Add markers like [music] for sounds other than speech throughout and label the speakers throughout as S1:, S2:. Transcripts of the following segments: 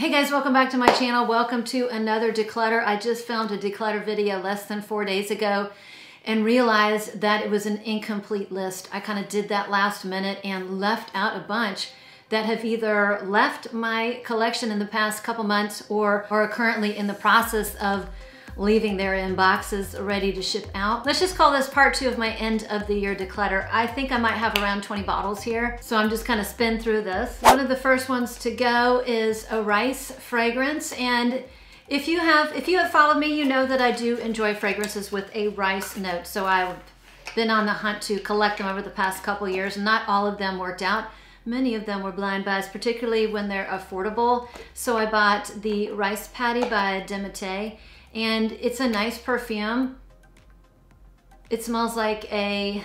S1: Hey guys, welcome back to my channel. Welcome to another declutter. I just filmed a declutter video less than four days ago and realized that it was an incomplete list. I kind of did that last minute and left out a bunch that have either left my collection in the past couple months or are currently in the process of leaving their inboxes ready to ship out. Let's just call this part two of my end of the year declutter. I think I might have around 20 bottles here, so I'm just kind of spin through this. One of the first ones to go is a rice fragrance, and if you have if you have followed me, you know that I do enjoy fragrances with a rice note. So I've been on the hunt to collect them over the past couple years. Not all of them worked out. Many of them were blind buys, particularly when they're affordable. So I bought the Rice Paddy by Demeter and it's a nice perfume. It smells like a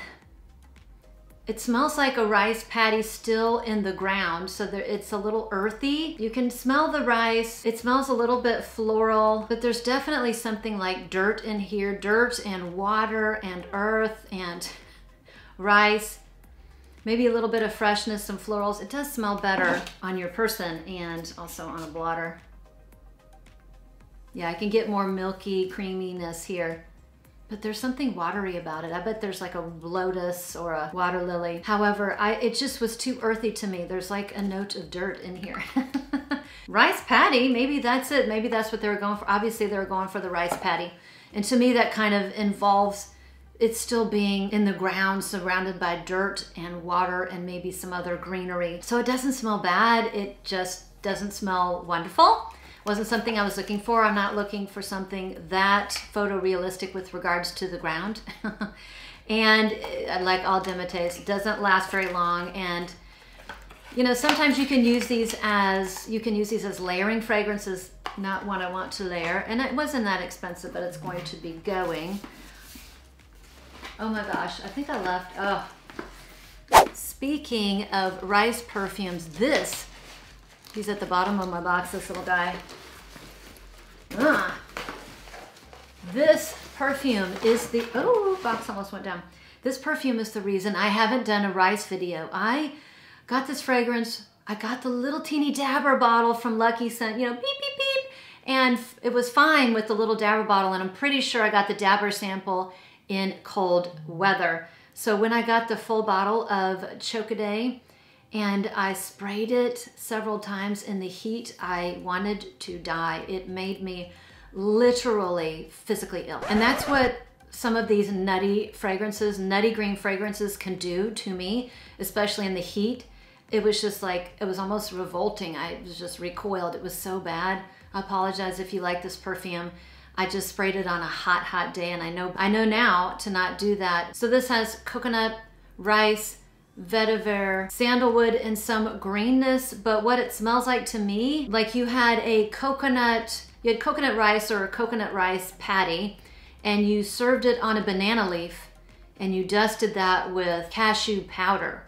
S1: it smells like a rice patty still in the ground, so there, it's a little earthy. You can smell the rice. It smells a little bit floral, but there's definitely something like dirt in here, dirt and water and earth and [laughs] rice. Maybe a little bit of freshness, some florals. It does smell better on your person and also on a blotter. Yeah, I can get more milky creaminess here. But there's something watery about it. I bet there's like a lotus or a water lily. However, I it just was too earthy to me. There's like a note of dirt in here. [laughs] rice patty, maybe that's it. Maybe that's what they were going for. Obviously, they were going for the rice patty. And to me, that kind of involves it still being in the ground surrounded by dirt and water and maybe some other greenery. So it doesn't smell bad. It just doesn't smell wonderful wasn't something I was looking for. I'm not looking for something that photorealistic with regards to the ground. [laughs] and uh, like all Demeters, doesn't last very long. And you know, sometimes you can use these as, you can use these as layering fragrances, not one I want to layer. And it wasn't that expensive, but it's going to be going. Oh my gosh, I think I left, oh. Speaking of rice perfumes, this He's at the bottom of my box, this little guy. Ah. This perfume is the, oh, box almost went down. This perfume is the reason I haven't done a rice video. I got this fragrance, I got the little teeny dabber bottle from Luckyscent, you know, beep, beep, beep. And it was fine with the little dabber bottle, and I'm pretty sure I got the dabber sample in cold weather. So when I got the full bottle of Chokedee, and I sprayed it several times in the heat. I wanted to die. It made me literally physically ill. And that's what some of these nutty fragrances, nutty green fragrances can do to me, especially in the heat. It was just like, it was almost revolting. I was just recoiled. It was so bad. I apologize if you like this perfume. I just sprayed it on a hot, hot day and I know I know now to not do that. So this has coconut, rice, vetiver, sandalwood, and some greenness. But what it smells like to me, like you had a coconut, you had coconut rice or a coconut rice patty, and you served it on a banana leaf, and you dusted that with cashew powder.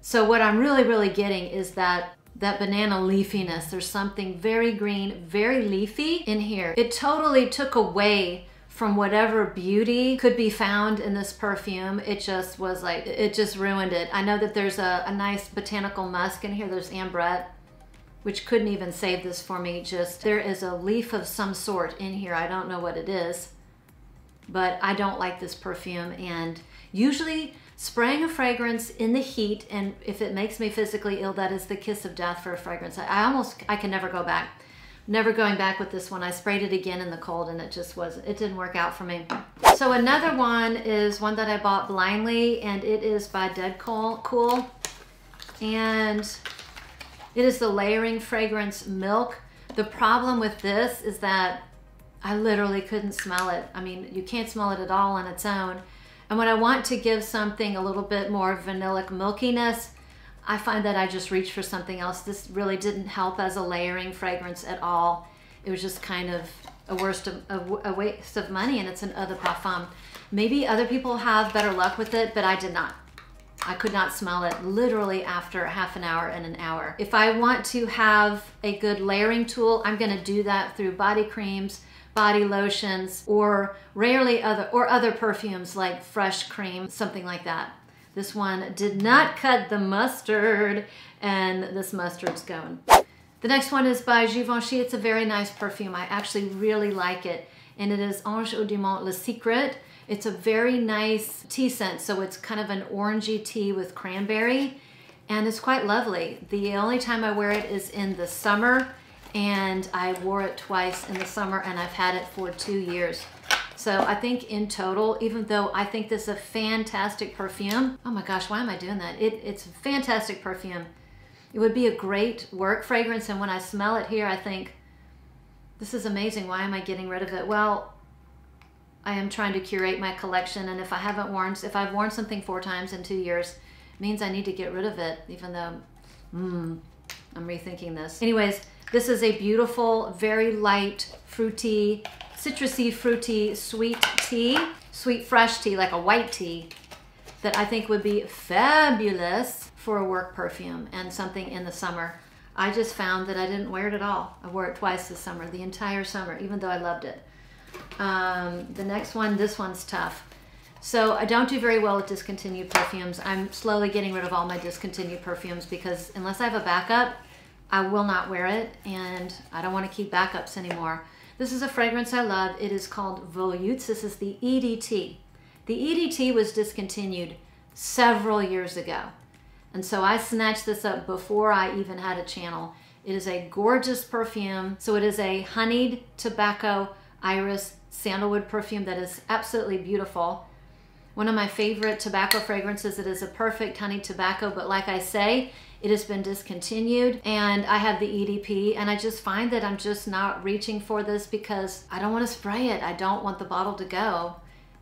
S1: So what I'm really, really getting is that that banana leafiness. There's something very green, very leafy in here. It totally took away from whatever beauty could be found in this perfume. It just was like, it just ruined it. I know that there's a, a nice botanical musk in here. There's ambrette, which couldn't even save this for me. Just, there is a leaf of some sort in here. I don't know what it is, but I don't like this perfume. And usually spraying a fragrance in the heat, and if it makes me physically ill, that is the kiss of death for a fragrance. I, I almost, I can never go back never going back with this one. I sprayed it again in the cold and it just wasn't, it didn't work out for me. So another one is one that I bought blindly and it is by Dedcool. And it is the layering fragrance milk. The problem with this is that I literally couldn't smell it. I mean, you can't smell it at all on its own. And when I want to give something a little bit more vanillic milkiness, I find that I just reach for something else. This really didn't help as a layering fragrance at all. It was just kind of a worst of, a, waste of money and it's an eau parfum. Maybe other people have better luck with it, but I did not. I could not smell it literally after half an hour and an hour. If I want to have a good layering tool, I'm gonna do that through body creams, body lotions, or rarely other, or other perfumes like fresh cream, something like that. This one did not cut the mustard and this mustard's going. The next one is by Givenchy. It's a very nice perfume. I actually really like it. And it is Ange ou Démon Le Secret. It's a very nice tea scent. So it's kind of an orangey tea with cranberry. And it's quite lovely. The only time I wear it is in the summer. And I wore it twice in the summer and I've had it for two years. So I think in total, even though I think this is a fantastic perfume, oh my gosh, why am I doing that? It, it's a fantastic perfume. It would be a great work fragrance. And when I smell it here, I think, this is amazing. Why am I getting rid of it? Well, I am trying to curate my collection. And if I haven't worn, if I've worn something four times in two years, means I need to get rid of it, even though, mm, I'm rethinking this. Anyways, this is a beautiful, very light, fruity, citrusy, fruity, sweet tea, sweet fresh tea, like a white tea, that I think would be fabulous for a work perfume and something in the summer. I just found that I didn't wear it at all. I wore it twice this summer, the entire summer, even though I loved it. Um, the next one, this one's tough. So I don't do very well with discontinued perfumes. I'm slowly getting rid of all my discontinued perfumes because unless I have a backup, I will not wear it and I don't want to keep backups anymore. This is a fragrance I love. It is called Volutes. This is the EDT. The EDT was discontinued several years ago. And so I snatched this up before I even had a channel. It is a gorgeous perfume. So it is a honeyed tobacco iris sandalwood perfume that is absolutely beautiful. One of my favorite tobacco fragrances. It is a perfect honey tobacco, but like I say, it has been discontinued and I have the EDP and I just find that I'm just not reaching for this because I don't want to spray it. I don't want the bottle to go.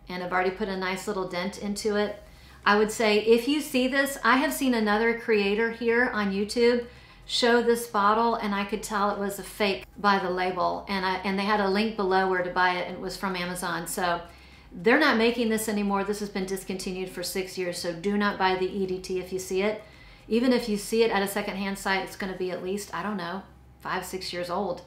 S1: And I've already put a nice little dent into it. I would say if you see this, I have seen another creator here on YouTube show this bottle and I could tell it was a fake by the label and I and they had a link below where to buy it and it was from Amazon. So they're not making this anymore. This has been discontinued for six years. So do not buy the EDT if you see it even if you see it at a secondhand site, it's going to be at least, I don't know, five, six years old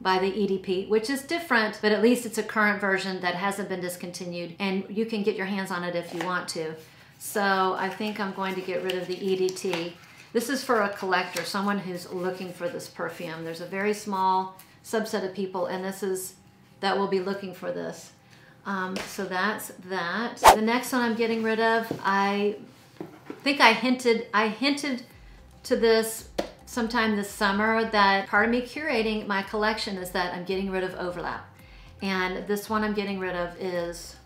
S1: by the EDP, which is different, but at least it's a current version that hasn't been discontinued and you can get your hands on it if you want to. So I think I'm going to get rid of the EDT. This is for a collector, someone who's looking for this perfume. There's a very small subset of people and this is, that will be looking for this. Um, so that's that. The next one I'm getting rid of, I think I hinted, I hinted to this sometime this summer that part of me curating my collection is that I'm getting rid of overlap. And this one I'm getting rid of is,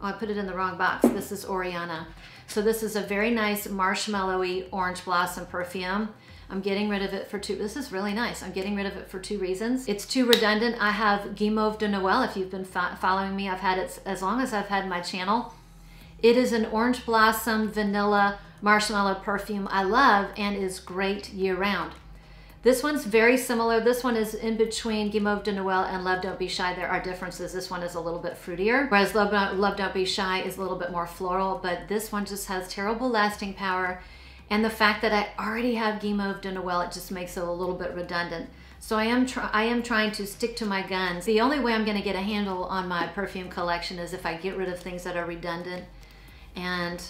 S1: oh, I put it in the wrong box. This is Oriana. So this is a very nice marshmallowy orange blossom perfume. I'm getting rid of it for two, this is really nice. I'm getting rid of it for two reasons. It's too redundant. I have Guimauve de Noël. If you've been following me, I've had it as long as I've had my channel. It is an orange blossom vanilla marshmallow perfume I love and is great year round. This one's very similar. This one is in between Guimauve de Noël and Love Don't Be Shy. There are differences. This one is a little bit fruitier, whereas Love, Love Don't Be Shy is a little bit more floral, but this one just has terrible lasting power. And the fact that I already have Guimauve de Noël, it just makes it a little bit redundant. So I am, I am trying to stick to my guns. The only way I'm gonna get a handle on my perfume collection is if I get rid of things that are redundant and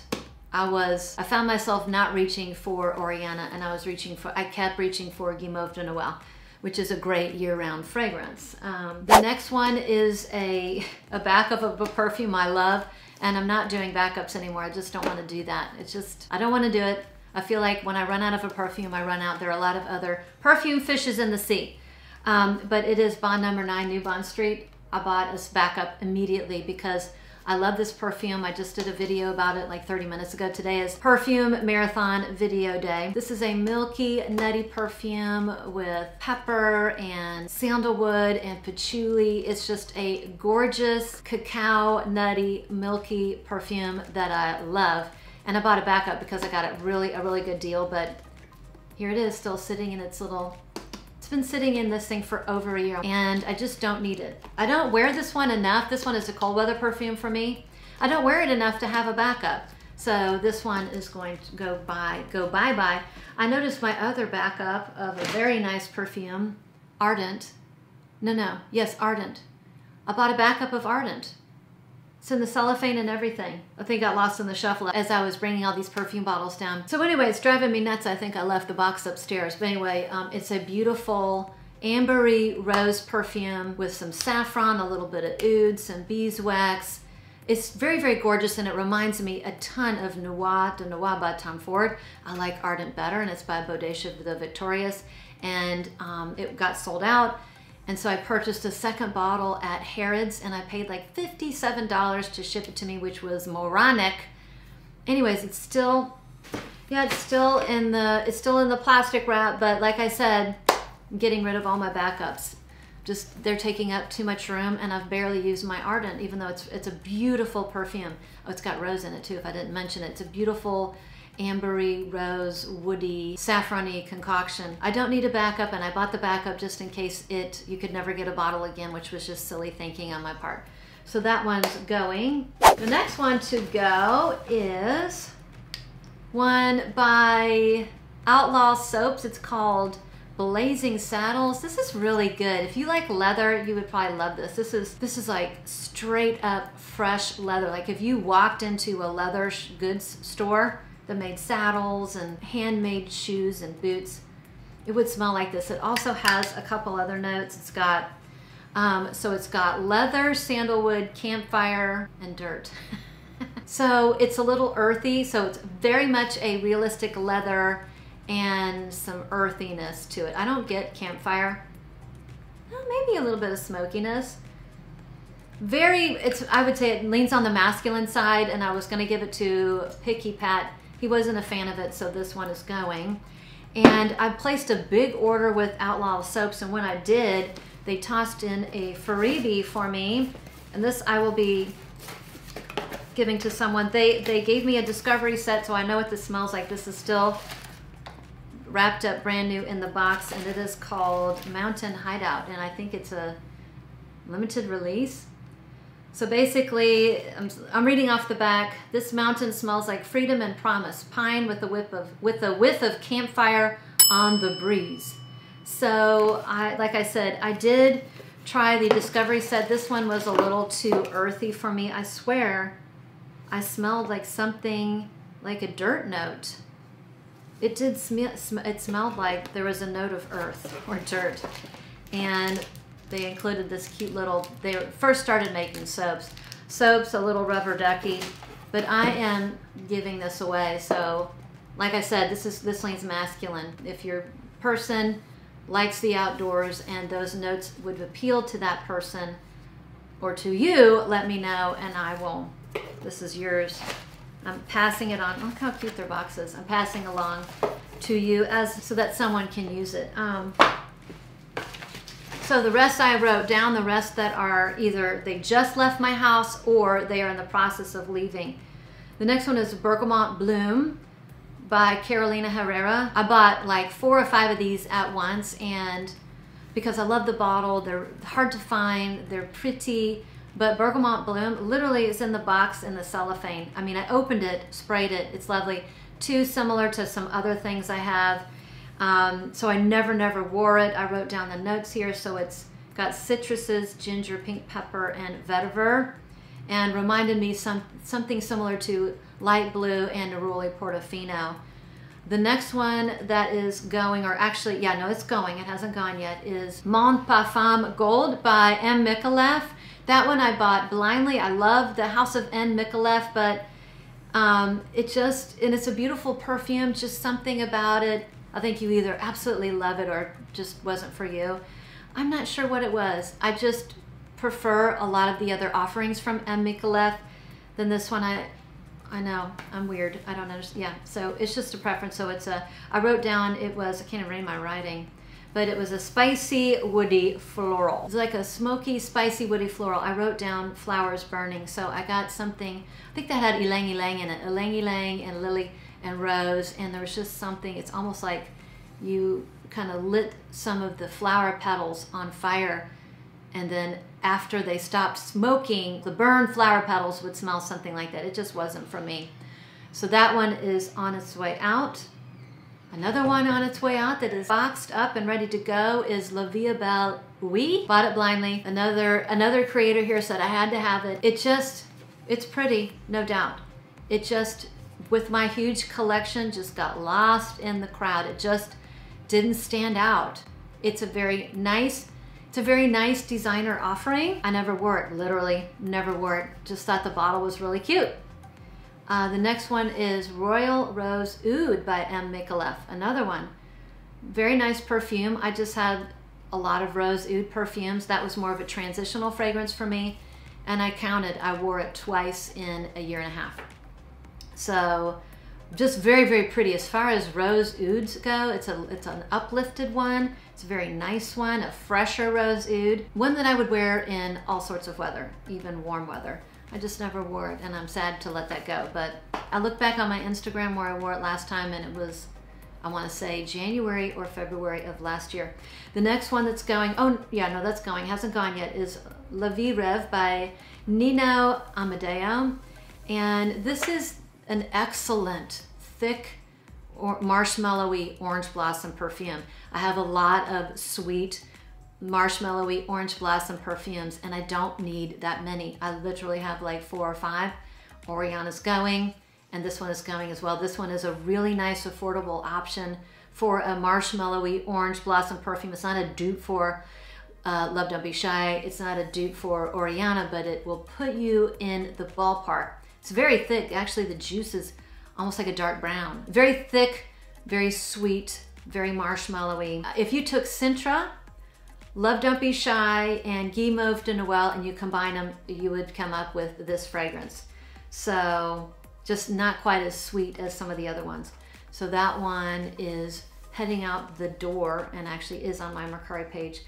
S1: I was, I found myself not reaching for Oriana and I was reaching for, I kept reaching for Guimauve de Noël, which is a great year-round fragrance. Um, the next one is a, a backup of a perfume I love and I'm not doing backups anymore. I just don't want to do that. It's just, I don't want to do it. I feel like when I run out of a perfume, I run out. There are a lot of other perfume fishes in the sea. Um, but it is Bond number nine, New Bond Street. I bought a backup immediately because I love this perfume. I just did a video about it like 30 minutes ago. Today is Perfume Marathon Video Day. This is a milky, nutty perfume with pepper and sandalwood and patchouli. It's just a gorgeous cacao, nutty, milky perfume that I love. And I bought a backup because I got it really a really good deal, but here it is still sitting in its little it's been sitting in this thing for over a year and I just don't need it. I don't wear this one enough. This one is a cold weather perfume for me. I don't wear it enough to have a backup. So this one is going to go by, go bye-bye. I noticed my other backup of a very nice perfume, Ardent. No, no, yes, Ardent. I bought a backup of Ardent. It's in the cellophane and everything. I think got lost in the shuffle as I was bringing all these perfume bottles down. So anyway, it's driving me nuts. I think I left the box upstairs. But anyway, um, it's a beautiful ambery rose perfume with some saffron, a little bit of oud, some beeswax. It's very, very gorgeous and it reminds me a ton of Noir de Noir by Tom Ford. I like Ardent better and it's by Boadicea the Victorious and um, it got sold out. And so I purchased a second bottle at Harrods and I paid like $57 to ship it to me, which was moronic. Anyways, it's still, yeah, it's still in the, it's still in the plastic wrap, but like I said, I'm getting rid of all my backups. Just, they're taking up too much room and I've barely used my Ardent, even though it's, it's a beautiful perfume. Oh, it's got rose in it too, if I didn't mention it. It's a beautiful ambery, rose, woody, saffrony concoction. I don't need a backup and I bought the backup just in case it you could never get a bottle again, which was just silly thinking on my part. So that one's going. The next one to go is one by Outlaw Soaps. It's called Blazing Saddles. This is really good. If you like leather, you would probably love this. This is this is like straight up fresh leather. Like if you walked into a leather goods store that made saddles and handmade shoes and boots. It would smell like this. It also has a couple other notes. It's got, um, so it's got leather, sandalwood, campfire, and dirt. [laughs] so it's a little earthy. So it's very much a realistic leather and some earthiness to it. I don't get campfire. maybe a little bit of smokiness. Very, it's. I would say it leans on the masculine side, and I was to give it to Picky Pat he wasn't a fan of it, so this one is going. And I placed a big order with Outlaw Soaps, and when I did, they tossed in a freebie for me. And this I will be giving to someone. They, they gave me a discovery set, so I know what this smells like. This is still wrapped up brand new in the box, and it is called Mountain Hideout, and I think it's a limited release. So basically, I'm, I'm, reading off the back. This mountain smells like freedom and promise. Pine with a whip of with a whiff of campfire on the breeze. So I, like I said, I did try the Discovery set. This one was a little too earthy for me. I swear, I smelled like something like a dirt note. It did smell. It smelled like there was a note of earth or dirt, and they included this cute little, they first started making soaps. Soaps, a little rubber ducky, but I am giving this away. So like I said, this is this leans masculine. If your person likes the outdoors and those notes would appeal to that person or to you, let me know and I will, this is yours. I'm passing it on. Look how cute their box is. I'm passing along to you as so that someone can use it. Um, so the rest I wrote down, the rest that are either they just left my house or they are in the process of leaving. The next one is Bergamot Bloom by Carolina Herrera. I bought like four or five of these at once and because I love the bottle, they're hard to find, they're pretty, but Bergamot Bloom literally is in the box in the cellophane. I mean, I opened it, sprayed it, it's lovely. Too similar to some other things I have. Um, so I never, never wore it. I wrote down the notes here. So it's got citruses, ginger, pink pepper, and vetiver. And reminded me some something similar to light blue and Neroli Portofino. The next one that is going, or actually, yeah, no, it's going, it hasn't gone yet, is Mon Parfum Gold by M. Micallef. That one I bought blindly. I love the House of M. Micallef, but um, it just, and it's a beautiful perfume, just something about it I think you either absolutely love it or just wasn't for you. I'm not sure what it was. I just prefer a lot of the other offerings from M. Micallef than this one. I I know I'm weird. I don't understand. Yeah, so it's just a preference. So it's a. I wrote down it was. I can't even read my writing, but it was a spicy woody floral. It's like a smoky, spicy woody floral. I wrote down flowers burning. So I got something. I think that had ylang ylang in it. Ylang ylang and lily and rose and there was just something it's almost like you kind of lit some of the flower petals on fire and then after they stopped smoking the burned flower petals would smell something like that it just wasn't for me so that one is on its way out another one on its way out that is boxed up and ready to go is La Vie Belle Oui. Bought it blindly. Another another creator here said I had to have it. It just It's pretty, no doubt. It just, with my huge collection, just got lost in the crowd. It just didn't stand out. It's a very nice, it's a very nice designer offering. I never wore it, literally never wore it. Just thought the bottle was really cute. Uh, the next one is Royal Rose Oud by M. Micallef, another one. Very nice perfume. I just had a lot of Rose Oud perfumes. That was more of a transitional fragrance for me. And I counted, I wore it twice in a year and a half. So just very, very pretty. As far as Rose Ouds go, it's, a, it's an uplifted one. It's a very nice one, a fresher Rose Oud. One that I would wear in all sorts of weather, even warm weather. I just never wore it and I'm sad to let that go. But I look back on my Instagram where I wore it last time and it was, I wanna say January or February of last year. The next one that's going, oh yeah, no, that's going, hasn't gone yet, is La Vie Rêvée by Nino Amadeo. And this is an excellent, thick, or marshmallowy orange blossom perfume. I have a lot of sweet, marshmallowy orange blossom perfumes and I don't need that many. I literally have like four or five. Oriana's going and this one is going as well. This one is a really nice affordable option for a marshmallowy orange blossom perfume. It's not a dupe for uh, Love Don't Be Shy. It's not a dupe for Oriana, but it will put you in the ballpark. It's very thick. Actually, the juice is almost like a dark brown. Very thick, very sweet, very marshmallowy. If you took Cintra Love Don't Be Shy and Guimauve de Noël and you combine them, you would come up with this fragrance. So just not quite as sweet as some of the other ones. So that one is heading out the door and actually is on my Mercari page.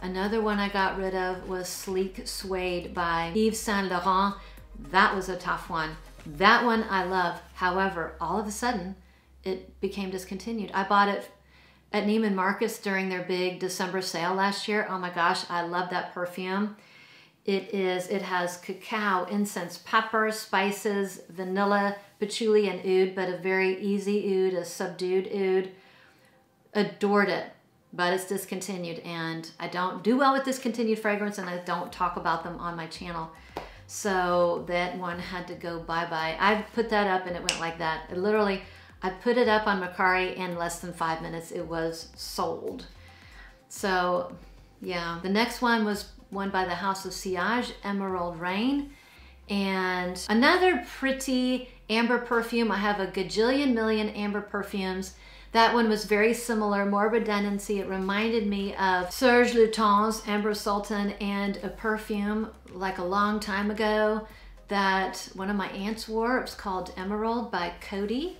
S1: Another one I got rid of was Sleek Suede by Yves Saint Laurent. That was a tough one. That one I love. However, all of a sudden, it became discontinued. I bought it at Neiman Marcus during their big December sale last year. Oh my gosh, I love that perfume. It is, it has cacao, incense, pepper, spices, vanilla, patchouli, and oud, but a very easy oud, a subdued oud. Adored it, but it's discontinued, and I don't do well with discontinued fragrance, and I don't talk about them on my channel. So that one had to go bye-bye. I put that up and it went like that. It literally, I put it up on Mercari in less than five minutes. It was sold. So yeah, the next one was one by the House of Sillage, Emerald Reign. And another pretty amber perfume. I have a gajillion million amber perfumes. That one was very similar, more redundancy. It reminded me of Serge Lutens Amber Sultan and a perfume like a long time ago that one of my aunts wore. It was called Emerald by Coty.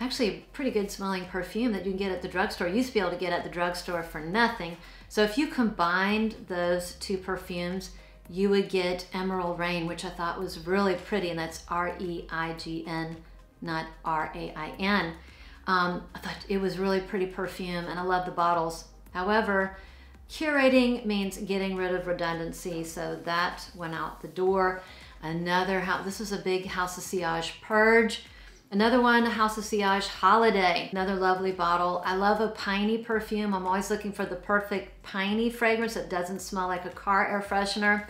S1: actually a pretty good smelling perfume that you can get at the drugstore. You used to be able to get at the drugstore for nothing. So if you combined those two perfumes, you would get Emerald Reign, which I thought was really pretty, and that's R-E-I-G-N, not R-A-I-N. Um, I thought it was really pretty perfume, and I love the bottles. However, curating means getting rid of redundancy, so that went out the door. Another house, this was a big House of Sillage purge. Another one, House of Sillage Holiday. Another lovely bottle. I love a piney perfume. I'm always looking for the perfect piney fragrance that doesn't smell like a car air freshener.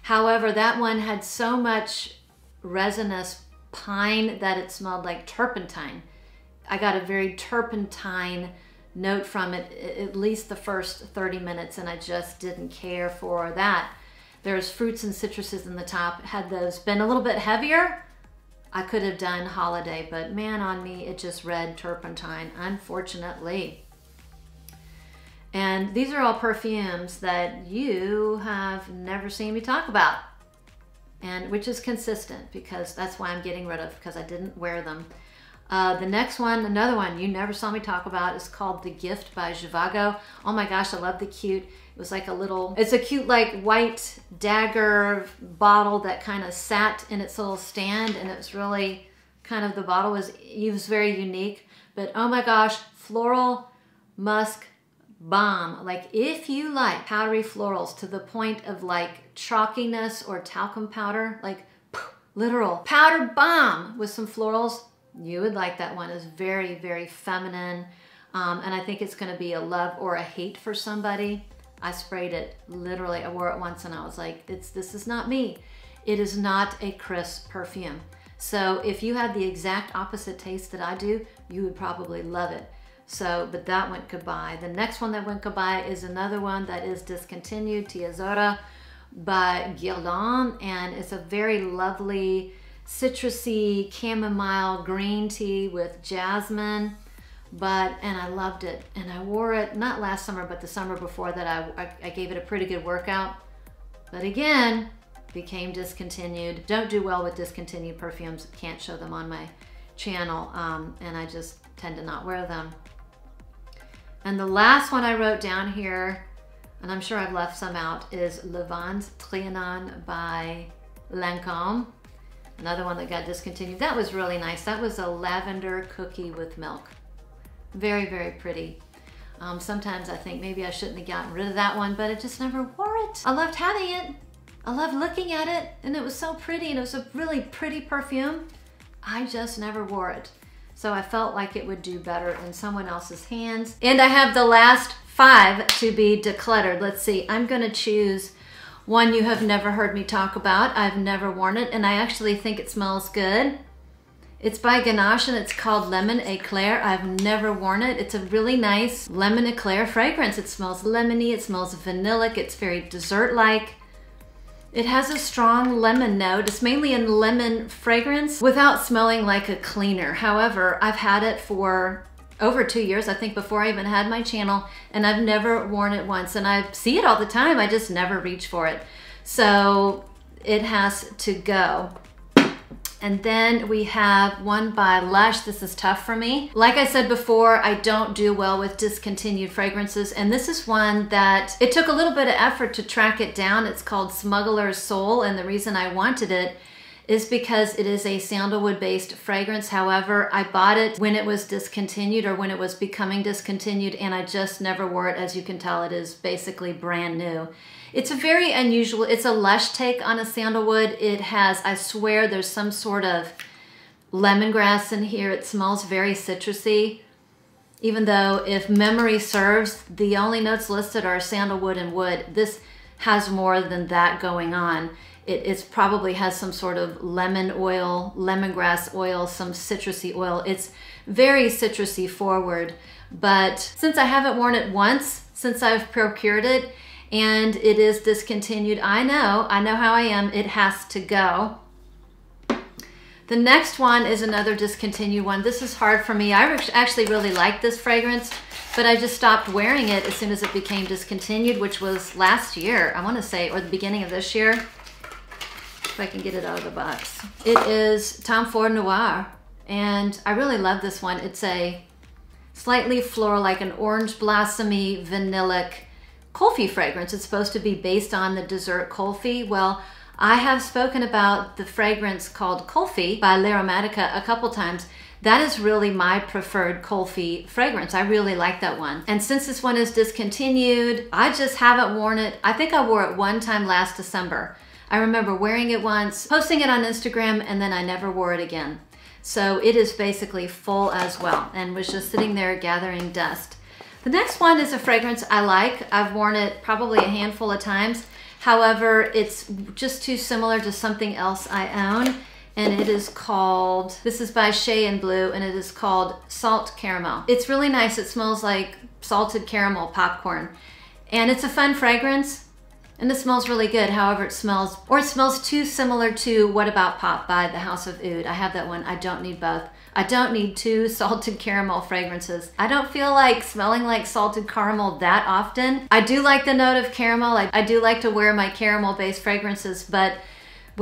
S1: However, that one had so much resinous pine that it smelled like turpentine. I got a very turpentine note from it at least the first 30 minutes and I just didn't care for that. There's fruits and citruses in the top. Had those been a little bit heavier, I could have done holiday, but man on me, it just read turpentine, unfortunately. And these are all perfumes that you have never seen me talk about. And which is consistent because that's why I'm getting rid of because I didn't wear them. Uh, the next one, another one you never saw me talk about is called The Gift by Zhivago. Oh my gosh, I love the cute it was like a little, it's a cute like white dagger bottle that kind of sat in its little stand and it was really kind of, the bottle was, it was very unique. But oh my gosh, floral musk bomb. Like if you like powdery florals to the point of like chalkiness or talcum powder, like literal powder bomb with some florals, you would like that one. It's very, very feminine. Um, and I think it's gonna be a love or a hate for somebody. I sprayed it literally. I wore it once and I was like, it's this is not me. It is not a crisp perfume. So if you had the exact opposite taste that I do, you would probably love it. So, but that went goodbye. The next one that went goodbye is another one that is discontinued, Teazzurra by Guerlain, and it's a very lovely citrusy chamomile green tea with jasmine. But, and I loved it. And I wore it, not last summer, but the summer before that, I, I, I gave it a pretty good workout. But again, became discontinued. Don't do well with discontinued perfumes. Can't show them on my channel. Um, and I just tend to not wear them. And the last one I wrote down here, and I'm sure I've left some out, is Lavandes Trianon by Lancome. Another one that got discontinued. That was really nice. That was a lavender cookie with milk. Very, very pretty. Um, sometimes I think maybe I shouldn't have gotten rid of that one, but I just never wore it. I loved having it. I loved looking at it, and it was so pretty, and it was a really pretty perfume. I just never wore it. So I felt like it would do better in someone else's hands. And I have the last five to be decluttered. Let's see, I'm gonna choose one you have never heard me talk about. I've never worn it, and I actually think it smells good. It's by Ganache and it's called Lemon Eclair. I've never worn it. It's a really nice lemon eclair fragrance. It smells lemony, it smells vanillic, it's very dessert-like. It has a strong lemon note. It's mainly a lemon fragrance without smelling like a cleaner. However, I've had it for over two years, I think before I even had my channel, and I've never worn it once. And I see it all the time, I just never reach for it. So it has to go. And then we have one by Lush. This is tough for me. Like I said before, I don't do well with discontinued fragrances. And this is one that it took a little bit of effort to track it down. It's called Smuggler's Soul. And the reason I wanted it is because it is a sandalwood based fragrance. However, I bought it when it was discontinued or when it was becoming discontinued and I just never wore it. As you can tell, it is basically brand new. It's a very unusual, it's a lush take on a sandalwood. It has, I swear there's some sort of lemongrass in here. It smells very citrusy. Even though if memory serves, the only notes listed are sandalwood and wood. This has more than that going on. It probably has some sort of lemon oil, lemongrass oil, some citrusy oil. It's very citrusy forward, but since I haven't worn it once since I've procured it and it is discontinued, I know, I know how I am, it has to go. The next one is another discontinued one. This is hard for me. I actually really like this fragrance, but I just stopped wearing it as soon as it became discontinued, which was last year, I wanna say, or the beginning of this year if I can get it out of the box. It is Tom Ford Noir, and I really love this one. It's a slightly floral, like an orange blossomy, vanillic Kulfi fragrance. It's supposed to be based on the dessert Kulfi. Well, I have spoken about the fragrance called Kulfi by L'Aromatica a couple times. That is really my preferred Kulfi fragrance. I really like that one. And since this one is discontinued, I just haven't worn it. I think I wore it one time last December. I remember wearing it once, posting it on Instagram, and then I never wore it again. So it is basically full as well and was just sitting there gathering dust. The next one is a fragrance I like. I've worn it probably a handful of times. However, it's just too similar to something else I own. And it is called, this is by Shay and Blue, and it is called Salt Caramel. It's really nice. It smells like salted caramel popcorn. And it's a fun fragrance. And this smells really good, however it smells, or it smells too similar to What About Pop by the House of Oud. I have that one, I don't need both. I don't need two [laughs] salted caramel fragrances. I don't feel like smelling like salted caramel that often. I do like the note of caramel. I, I do like to wear my caramel based fragrances, but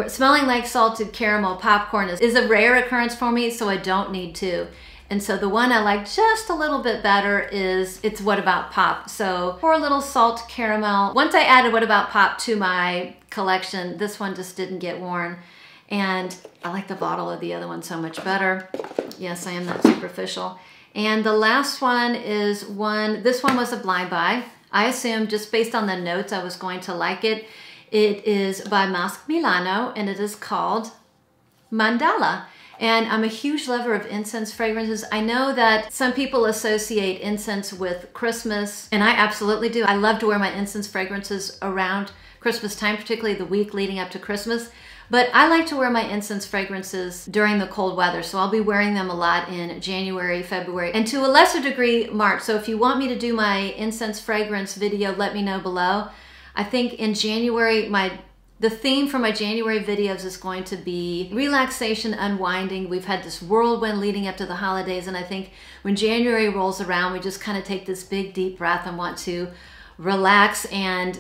S1: smelling like salted caramel popcorn is, is a rare occurrence for me, so I don't need two. And so the one I like just a little bit better is It's What About Pop. So pour a little salt caramel. Once I added What About Pop to my collection, this one just didn't get worn. And I like the bottle of the other one so much better. Yes, I am that superficial. And the last one is one, this one was a blind buy. I assumed just based on the notes I was going to like it. It is by Masque Milano and it is called Mandala. And I'm a huge lover of incense fragrances. I know that some people associate incense with Christmas, and I absolutely do. I love to wear my incense fragrances around Christmas time, particularly the week leading up to Christmas. But I like to wear my incense fragrances during the cold weather. So I'll be wearing them a lot in January, February, and to a lesser degree, March. So if you want me to do my incense fragrance video, let me know below. I think in January, my the theme for my January videos is going to be relaxation, unwinding. We've had this whirlwind leading up to the holidays, and I think when January rolls around, we just kind of take this big, deep breath and want to relax and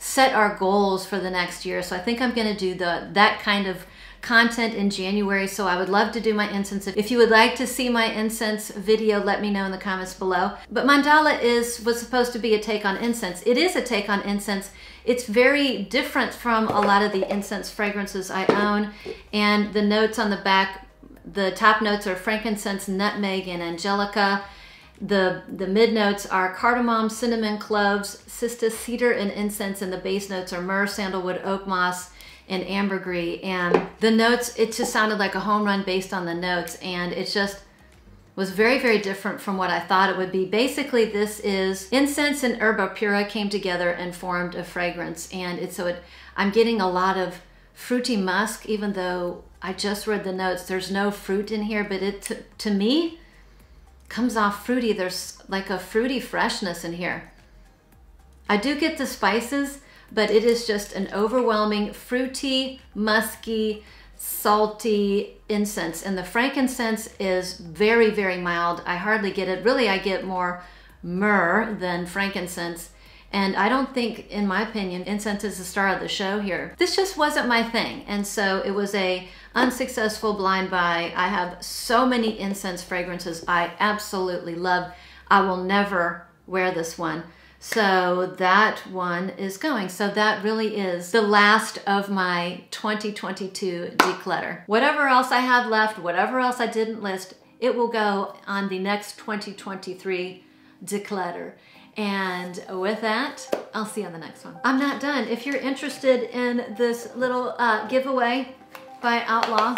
S1: set our goals for the next year. So I think I'm going to do the that kind of content in January. So I would love to do my incense. If you would like to see my incense video, let me know in the comments below. But mandala is was supposed to be a take on incense. It is a take on incense. It's very different from a lot of the incense fragrances I own. And the notes on the back, the top notes are frankincense, nutmeg, and angelica. The, the mid notes are cardamom, cinnamon, cloves, cistus, cedar, and incense, and the base notes are myrrh, sandalwood, oak moss, and ambergris. And the notes, it just sounded like a home run based on the notes, and it just was very, very different from what I thought it would be. Basically, this is incense and herba pura came together and formed a fragrance, and it's so it, I'm getting a lot of fruity musk, even though I just read the notes. There's no fruit in here, but it to, to me comes off fruity. There's like a fruity freshness in here. I do get the spices, but it is just an overwhelming fruity, musky, salty incense. And the frankincense is very, very mild. I hardly get it. Really, I get more myrrh than frankincense. And I don't think, in my opinion, incense is the star of the show here. This just wasn't my thing. And so it was a unsuccessful blind buy. I have so many incense fragrances I absolutely love. I will never wear this one. So that one is going. So that really is the last of my 2022 declutter. Whatever else I have left, whatever else I didn't list, it will go on the next 2023 declutter. And with that, I'll see you on the next one. I'm not done. If you're interested in this little uh, giveaway by Outlaw,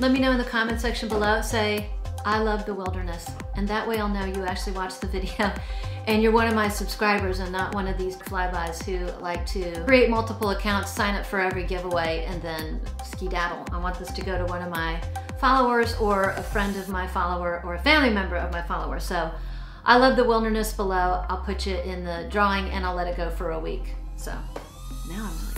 S1: let me know in the comment section below. Say, I love the wilderness. And that way I'll know you actually watched the video and you're one of my subscribers and not one of these flybys who like to create multiple accounts, sign up for every giveaway, and then skedaddle. I want this to go to one of my followers or a friend of my follower or a family member of my follower. So I love the wilderness below. I'll put you in the drawing and I'll let it go for a week. So now I'm really.